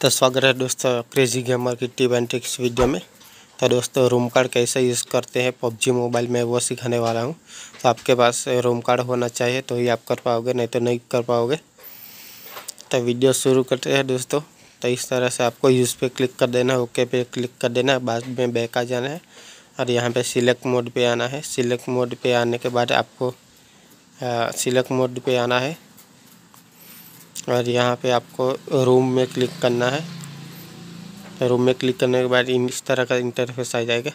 तो स्वागत है दोस्तों क्रेजी गेमर की टिप एंड वीडियो में। तो दोस्तों रूम कार्ड कैसे यूज़ करते हैं? पबजी मोबाइल में वो सिखाने वाला हूँ। तो आपके पास रूम कार्ड होना चाहिए तो ही आप कर पाओगे, नहीं तो नहीं कर पाओगे। तो वीडियो शुरू करते हैं दोस्तों। तो इस तरह से आपको यूज़ पे क्लिक कर देना है ओके पे क्लिक कर देना है, बाद में बैक आ जाना है। और यहाँ पर सिलेक्ट मोड पर आना है। सिलेक्ट मोड पर आने के बाद आपको सिलेक्ट मोड पर आना है। और यहाँ पे आपको रूम में क्लिक करना है। रूम में क्लिक करने के बाद इस तरह का इंटरफेस आ जाएगा।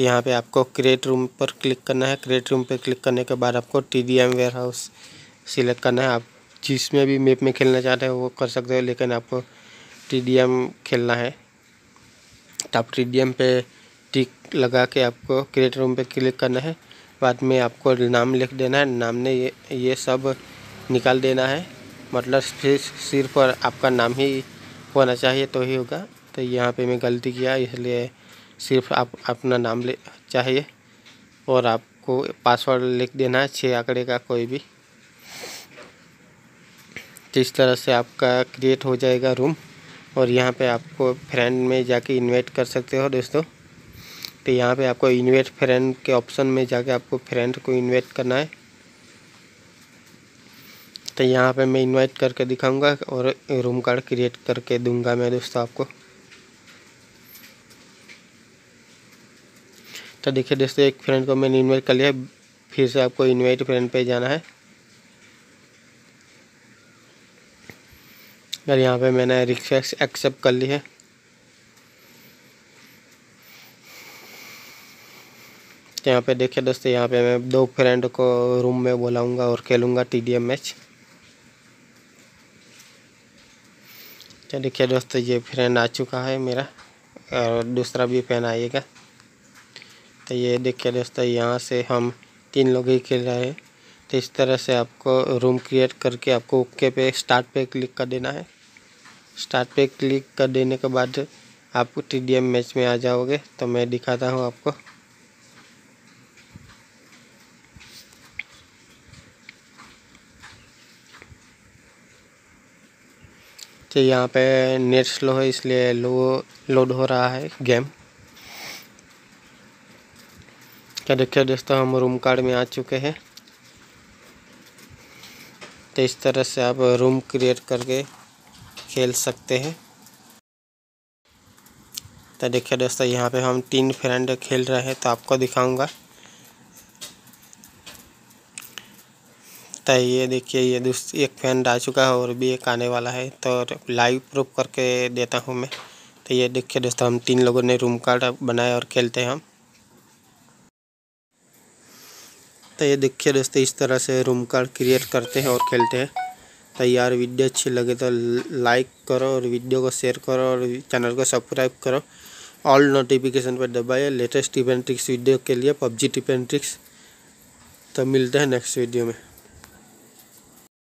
यहाँ पे आपको क्रिएट रूम पर क्लिक करना है। क्रिएट रूम पर क्लिक करने के बाद आपको T D M warehouse select करना है। आप जिसमें भी मैप में खेलना चाहते हैं वो कर सकते हो, लेकिन आपको टी डी एम खेलना है। तो आप टी डी एम पे टिक लगा के आपको क्रिएट रूम पे क्लिक करना है। बाद में आपको नाम लिख देना है। नाम ने ये ये सब निकाल देना है। मतलब सिर्फ़ और आपका नाम ही होना चाहिए तो ही होगा। तो यहाँ पे मैं गलती किया, इसलिए सिर्फ़ आप अपना नाम ले चाहिए और आपको पासवर्ड लिख देना है छः आंकड़े का कोई भी। तो इस तरह से आपका क्रिएट हो जाएगा रूम और यहाँ पे आपको फ्रेंड में जाके इनवाइट कर सकते हो दोस्तों। तो यहाँ पे आपको इनवाइट फ्रेंड के ऑप्शन में जाके आपको फ्रेंड को इनवाइट करना है। तो यहाँ पे मैं इनवाइट करके दिखाऊँगा और रूम कार्ड क्रिएट करके दूँगा मैं दोस्तों आपको। तो देखिए दोस्तों, एक फ्रेंड को मैंने इनवाइट कर लिया, फिर से आपको इनवाइट फ्रेंड पे जाना है। और यहाँ पे मैंने रिक्वेस्ट एक्सेप्ट कर ली है। तो यहाँ पे देखिए दोस्तों, यहाँ पे मैं दो फ्रेंड को रूम में बुलाऊँगा और खेलूँगा टी डी एम मैच तो देखिए दोस्तों, ये फ्रेंड आ चुका है मेरा, और दूसरा भी फ़ैन आएगा। तो ये देखिए दोस्तों, यहाँ से हम तीन लोग ही खेल रहे हैं। तो इस तरह से आपको रूम क्रिएट करके आपको ओके पे स्टार्ट पे क्लिक कर देना है। स्टार्ट पे क्लिक कर देने के बाद आप टी मैच में आ जाओगे। तो मैं दिखाता हूँ आपको। तो यहाँ पे नेट स्लो है, इसलिए लो लोड हो रहा है गेम क्या देखिए दोस्तों, हम रूम कार्ड में आ चुके हैं। तो इस तरह से आप रूम क्रिएट करके खेल सकते हैं। तो देखिए दोस्तों, यहाँ पे हम तीन फ्रेंड खेल रहे हैं तो आपको दिखाऊँगा। तो ये देखिए, ये दूसरी एक फ़ैन आ चुका है और भी एक आने वाला है। तो लाइव प्रूफ करके देता हूँ मैं। तो ये देखिए दोस्तों, हम तीन लोगों ने रूम कार्ड बनाया और खेलते हैं हम। तो ये देखिए दोस्तों, इस तरह से रूम कार्ड क्रिएट करते हैं और खेलते हैं। तो यार वीडियो अच्छी लगे तो लाइक करो और वीडियो को शेयर करो और चैनल को सब्सक्राइब करो। ऑल नोटिफिकेशन पर दबाइए latest tip and tricks video के लिए पबजी टिप एंड ट्रिक्स तो मिलते हैं नेक्स्ट वीडियो में।